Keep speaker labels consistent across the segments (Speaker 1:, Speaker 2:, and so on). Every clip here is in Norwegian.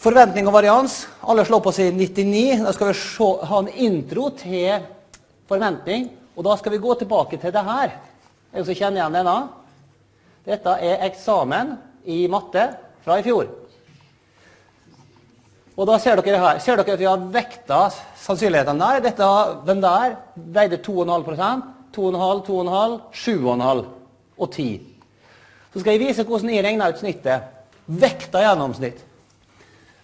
Speaker 1: Forventning og varians. Alle slår på seg 99. Da skal vi ha en intro til forventning. Og da skal vi gå tilbake til det her. Er det som kjenner igjen denne? Dette er eksamen i matte fra i fjor. Og da ser dere her. Ser dere at vi har vekta sannsynlighetene der? Dette, den der veide 2,5% 2,5, 2,5, 7,5 og 10. Så skal jeg vise hvordan jeg regner ut snittet. Vekta gjennomsnitt.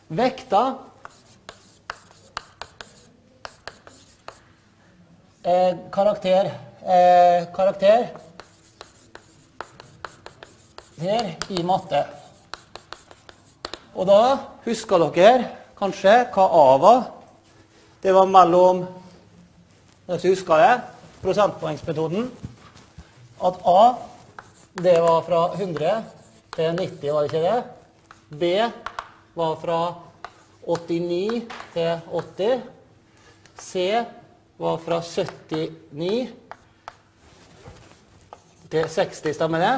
Speaker 1: Vekta eh, Karakter eh, Karakter her i matte. Og da husker dere kanskje hva A var. Det var mellom Dere husker det? Prosentpoengsmetoden. At A det var fra 100 til 90, var det ikke det? B var fra 89 til 80. C var fra 79 til 60, stemmer det?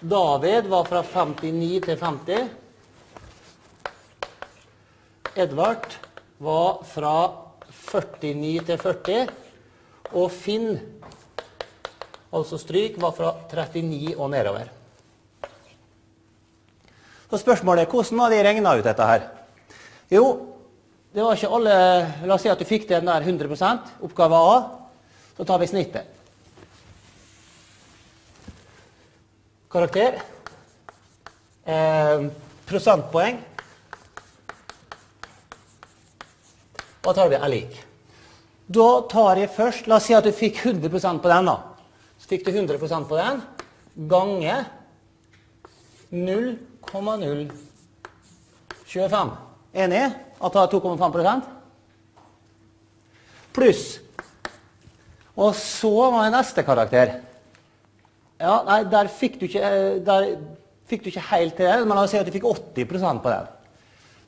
Speaker 1: David var fra 59 til 50. Edvard var fra 49 til 40. Og Finn, altså stryk, var fra 39 og nedover. Så spørsmålet er hvordan har de regna ut dette her? Jo, det var ikke alle La oss si at du fikk den der 100% oppgave A. Så tar vi snittet. Karakter. Eh, prosentpoeng. Hva tar vi er lik? Da tar jeg først La oss si at du fikk 100% på den. da. Så fikk du 100% på den. Gange 0,025. Enig? At det er 2,5% Pluss. Og så var det neste karakter. Ja, nei, der fikk du ikke, der fikk du ikke helt til det, men la oss si at du fikk 80% på den.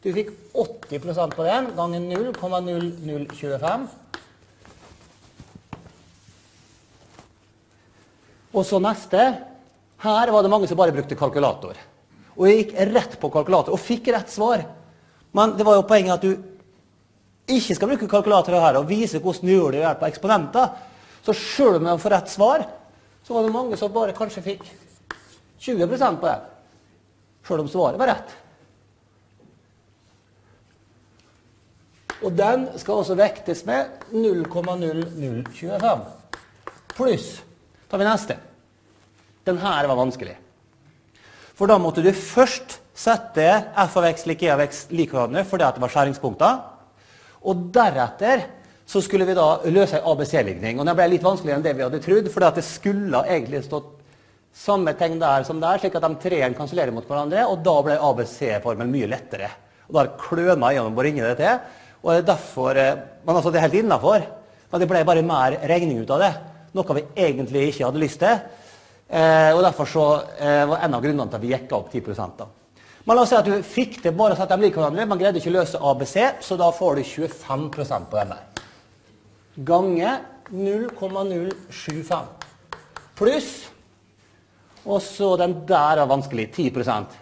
Speaker 1: Du fikk 80% på den ganger 0,0025. Og så neste. Her var det mange som bare brukte kalkulator. Og jeg gikk rett på kalkulator og fikk rett svar. Men det var jo poenget at du ikke skal bruke kalkulatorer her og vise hvordan du gjør det ved hjelp av eksponenter. Så sjøl om de får rett svar, så var det mange som bare kanskje fikk 20% på det. Sjøl om svaret var rett. Og den skal også vektes med 0,0025. Pluss tar vi neste. Den her var vanskelig. For da måtte du først sette f av x lik e av x lik hverandre fordi det var skjæringspunkter. Og deretter så skulle vi da løse en ABC-ligning. Og det ble litt vanskeligere enn det vi hadde trodd, fordi det skulle egentlig stått samme tegn der som der, slik at de treene kansellerer mot hverandre. Og da ble ABC-formelen mye lettere. Og da kløna jeg gjennom å ringe det til. Og er derfor, eh, Men altså, det er helt innafor. Men det ble bare mer regning ut av det. Noe vi egentlig ikke hadde lyst til. Eh, og Derfor så, eh, var en av grunnene til at vi gikk opp 10 da. Men la oss si at du fikk det bare å sette dem liker hverandre. Man greide ikke å løse ABC, så da får du 25% på den der. Gange 0,075. Pluss Og så den der er vanskelig. 10%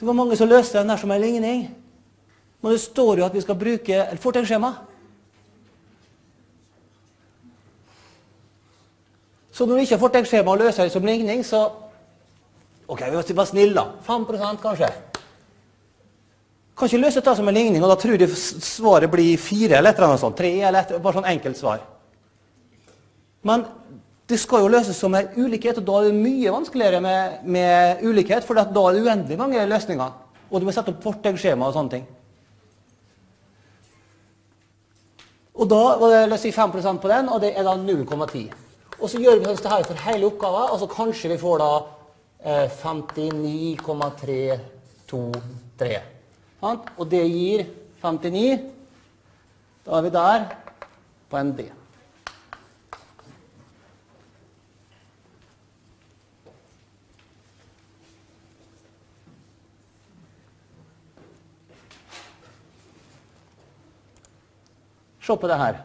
Speaker 1: Det var mange som løste den der som en ligning. Men det står jo at vi skal bruke et fortegnsskjema. Så når du ikke har fortegnsskjema og løser det som ligning, så Ok, vi være snille, da. 5 kanskje. Kan ikke løse dette som en ligning, og da tror du svaret blir 4 eller annet sånt. 3 eller et, bare sånn enkelt svar. Men det skal jo løses som en ulikhet, og da er det mye vanskeligere med, med ulikhet, for da er det uendelig mange løsninger. Og du må sette opp fortegnsskjema og sånne ting. Og da var det la oss si 5 på den, og det er da 0,10. Og så gjør vi sånn det her for hele oppgaven, og så kanskje vi får da 59,323. Og det gir 59. Da er vi der på en D. Se på det her.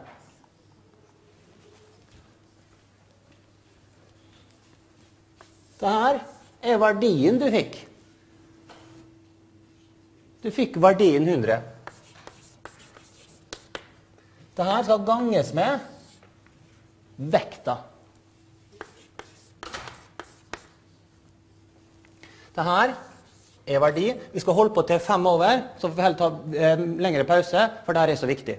Speaker 1: Det her er verdien du fikk. Du fikk verdien 100. Dette skal ganges med vekta. Dette er verdi. Vi skal holde på til fem over, så får vi heller ta eh, lengre pause, for dette er så viktig.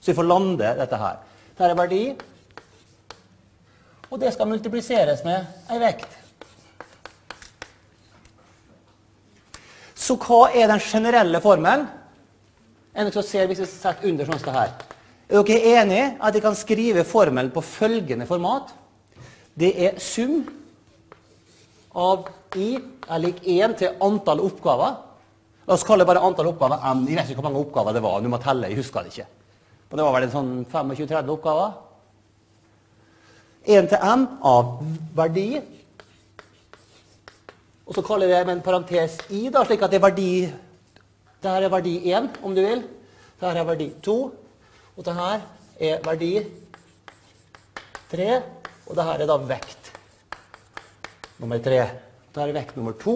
Speaker 1: Så vi får lande dette her. Dette er verdi, og det skal multipliseres med ei vekt. Så hva er den generelle formelen? Er dere ser hvis vi setter under sånn som det her? Er dere enige at jeg kan skrive formelen på følgende format? Det er sum av i er lik 1 til antall oppgaver. La oss kalle bare antall oppgaver m. Jeg vet ikke hvor mange oppgaver det var. Du må telle, jeg husker det ikke. Men det var vel en sånn 25-30 oppgaver. 1 til m av verdi. Og så kaller det med en parentes i, da, slik at det er verdi Dette er verdi 1, om du vil. Dette er verdi 2. Og dette er verdi 3. Og dette er da vekt nummer 3. Da er vekt nummer 2.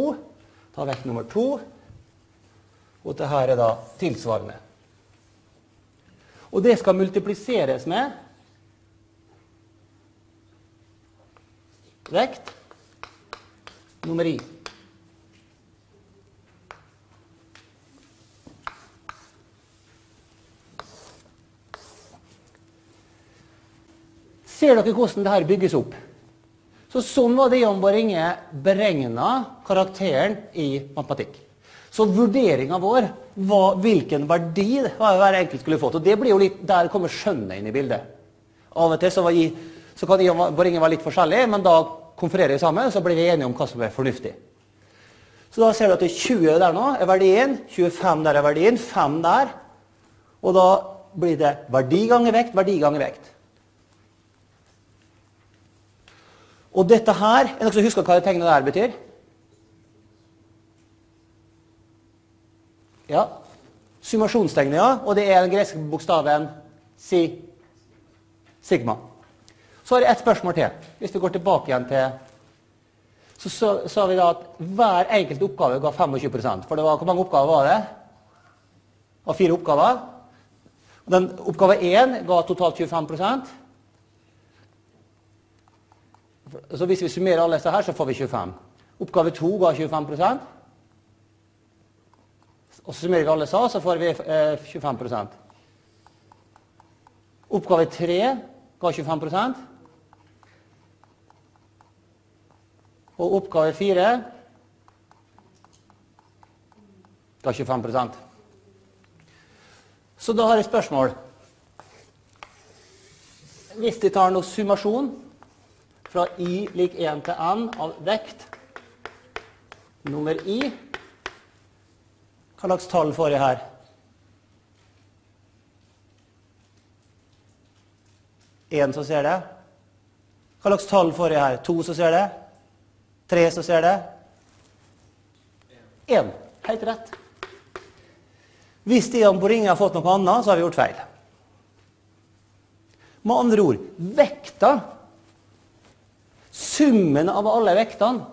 Speaker 1: Da er vekt nummer 2. Og dette er da tilsvarende. Og det skal multipliseres med vekt nummer i. Ser dere hvordan dette bygges opp? Så Sånn var det Jan Boringe beregna karakteren i matematikk. Så vurderinga vår var hvilken verdi hver enkelt skulle fått. Og det blir jo litt, Der kommer skjønnet inn i bildet. Av og til så, i, så kan Jan Boringe være litt forskjellig, men da konfererer vi sammen så blir vi enige om hva som er fornuftig. Så da ser du at det er 20 der nå er verdien, 25 der er verdien, 5 der. Og da blir det verdi ganger vekt, verdi ganger vekt. Og dette her Er noen som husker hva det tegnet der betyr? Ja. Summasjonstegnet, ja. Og det er den greske bokstaven si. Sigma. Så har jeg ett spørsmål til. Hvis vi går tilbake igjen til Så sa vi da at hver enkelt oppgave ga 25 prosent. For hvor mange oppgaver var det? Det var fire oppgaver. Oppgave 1 ga totalt 25 så hvis vi summerer alle disse her, så får vi 25. Oppgave 2 ga 25 Og så summerer vi alle disse, så får vi eh, 25% Oppgave 3 ga 25% Og oppgave 4 ga 25% Så da har jeg et spørsmål. Hvis de tar noe summasjon fra i lik 1 til n av vekt nummer i. Hva slags tall får jeg her? Én som ser det. Hva slags tall får jeg her? To som ser det? Tre som ser det? Én. Helt rett. Hvis de på ringen har fått noe annet, så har vi gjort feil. Med andre ord vekta Summen av alle vektene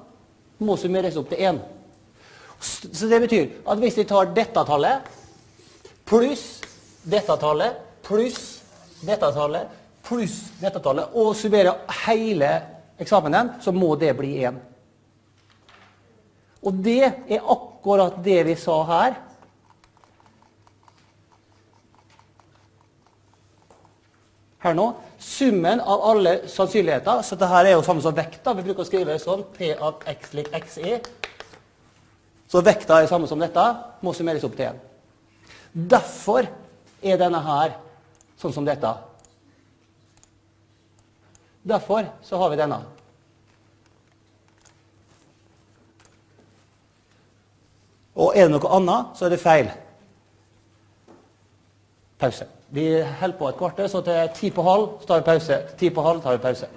Speaker 1: må summeres opp til 1. Så det betyr at hvis vi tar dette tallet pluss dette tallet pluss dette tallet pluss dette tallet og summerer hele eksamenen, så må det bli 1. Og det er akkurat det vi sa her. Her nå summen av alle sannsynligheter. Så dette er jo samme som vekta. Vi bruker å skrive det sånn. P av x lik xe. Så vekta er samme som dette. Må summeres opp til 1. Derfor er denne her sånn som dette. Derfor så har vi denne. Og er det noe annet, så er det feil. Pause. Vi holder på et kvarter, så til ti på halv tar vi pause. Ti på halv tar vi pause.